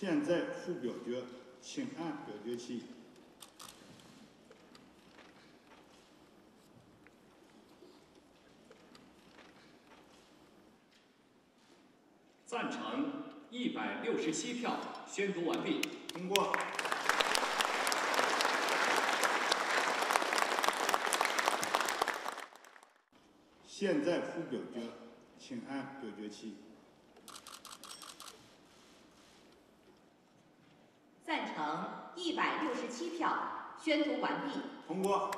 现在复表决，请按表决器。赞成一百六十七票，宣读完毕。通过。现在复表决，请按表决器。一百六十七票，宣读完毕。通过。